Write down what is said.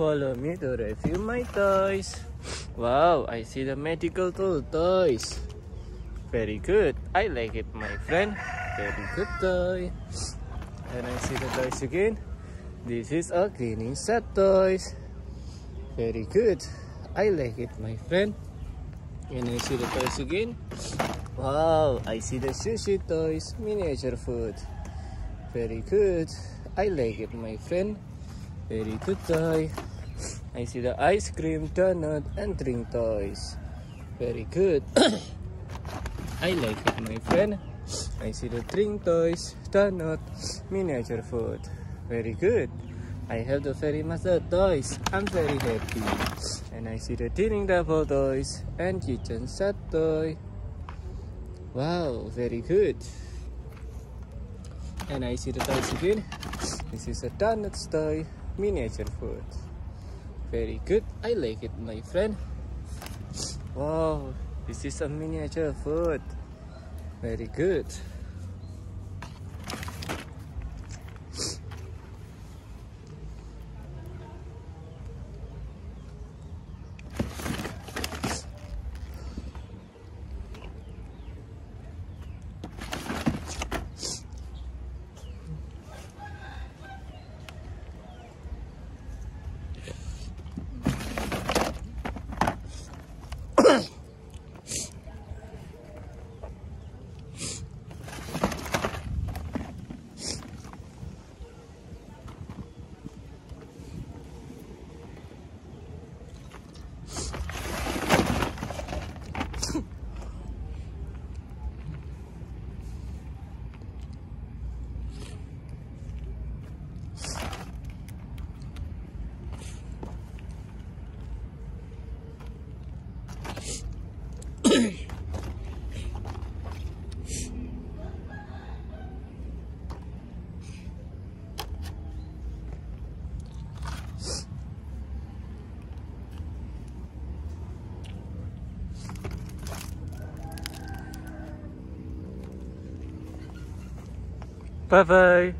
Follow me to review my toys. Wow, I see the medical tool toys. Very good. I like it, my friend. Very good toy. And I see the toys again. This is a cleaning set toys. Very good. I like it, my friend. And I see the toys again. Wow, I see the sushi toys, miniature food. Very good. I like it, my friend. Very good toy. I see the ice cream, donut, and drink toys. Very good. I like it, my friend. I see the drink toys, donut, miniature food. Very good. I have the fairy master toys. I'm very happy. And I see the dining table toys and kitchen set toy. Wow, very good. And I see the toys again. This is a donut toy, miniature food. Very good. I like it, my friend. Wow, this is a miniature food. Very good. Bye bye.